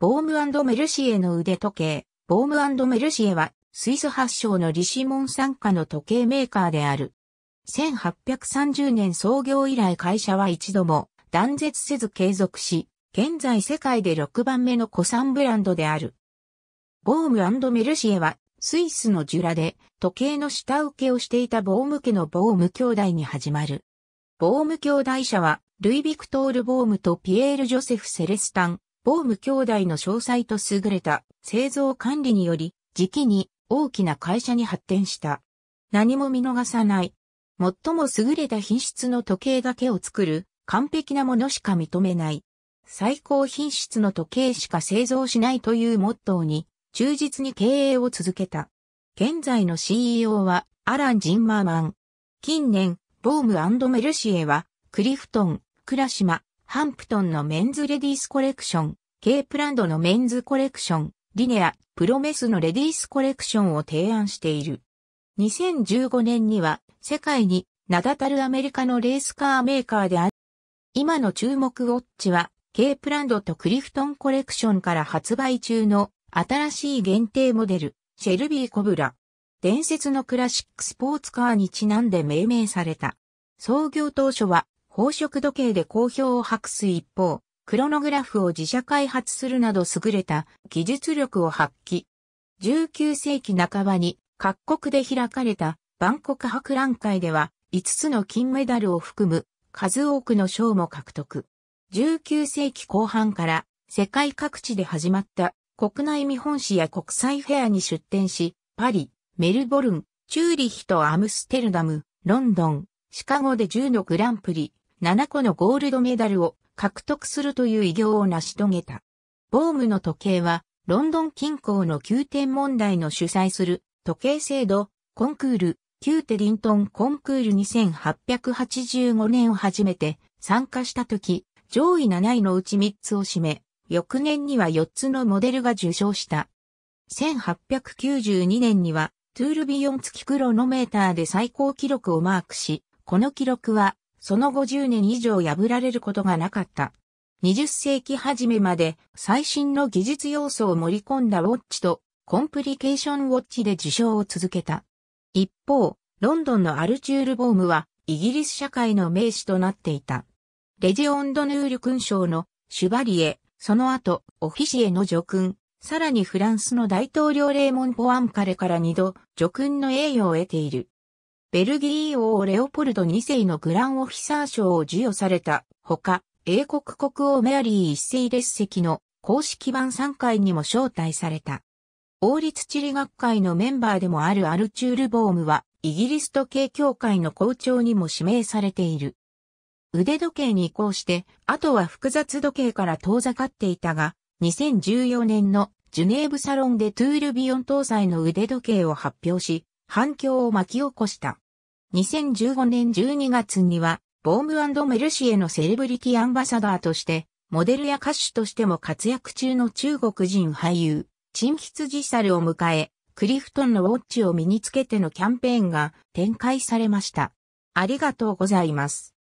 ボームメルシエの腕時計。ボームメルシエは、スイス発祥のリシモン傘下の時計メーカーである。1830年創業以来会社は一度も断絶せず継続し、現在世界で6番目の古参ブランドである。ボームメルシエは、スイスのジュラで時計の下請けをしていたボーム家のボーム兄弟に始まる。ボーム兄弟社は、ルイ・ビクトール・ボームとピエール・ジョセフ・セレスタン、ボーム兄弟の詳細と優れた製造管理により、時期に大きな会社に発展した。何も見逃さない。最も優れた品質の時計だけを作る完璧なものしか認めない。最高品質の時計しか製造しないというモットーに忠実に経営を続けた。現在の CEO はアラン・ジンマーマン。近年、ボームメルシエはクリフトン、クラシマ、ハンプトンのメンズレディースコレクション、ケープランドのメンズコレクション、リネア、プロメスのレディースコレクションを提案している。2015年には世界に名だたるアメリカのレースカーメーカーである。今の注目ウォッチは、ケープランドとクリフトンコレクションから発売中の新しい限定モデル、シェルビーコブラ。伝説のクラシックスポーツカーにちなんで命名された。創業当初は宝飾時計で好評を博す一方、クロノグラフを自社開発するなど優れた技術力を発揮。19世紀半ばに各国で開かれたバンコク博覧会では5つの金メダルを含む数多くの賞も獲得。19世紀後半から世界各地で始まった国内見本市や国際フェアに出展し、パリ、メルボルン、チューリヒとアムステルダム、ロンドン、シカゴで10のグランプリ、7個のゴールドメダルを獲得するという偉業を成し遂げた。ボームの時計は、ロンドン近郊のキュー天文台の主催する時計精度、コンクール、キューテディントンコンクールに1885年を初めて参加した時、上位7位のうち3つを占め、翌年には4つのモデルが受賞した。1892年には、トゥールビヨン付きクロノメーターで最高記録をマークし、この記録はその50年以上破られることがなかった。20世紀初めまで最新の技術要素を盛り込んだウォッチとコンプリケーションウォッチで受賞を続けた。一方、ロンドンのアルチュール・ボームはイギリス社会の名士となっていた。レジオンドヌール勲章のシュバリエ、その後、オフィシエの叙勲、さらにフランスの大統領レーモン・ポアンカレから二度、叙勲の栄誉を得ている。ベルギー王レオポルド2世のグランオフィサー賞を授与されたほか、英国国王メアリー一世列席の公式版3回にも招待された。王立地理学会のメンバーでもあるアルチュール・ボームは、イギリス時計協会の校長にも指名されている。腕時計に移行して、あとは複雑時計から遠ざかっていたが、2014年のジュネーブサロンでトゥールビヨン搭載の腕時計を発表し、反響を巻き起こした。2015年12月には、ボームメルシエのセレブリティアンバサダーとして、モデルや歌手としても活躍中の中国人俳優、チンヒツジサルを迎え、クリフトンのウォッチを身につけてのキャンペーンが展開されました。ありがとうございます。